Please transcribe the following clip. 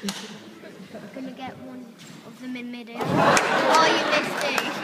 Gonna get one of them in midair. Oh, you missed it.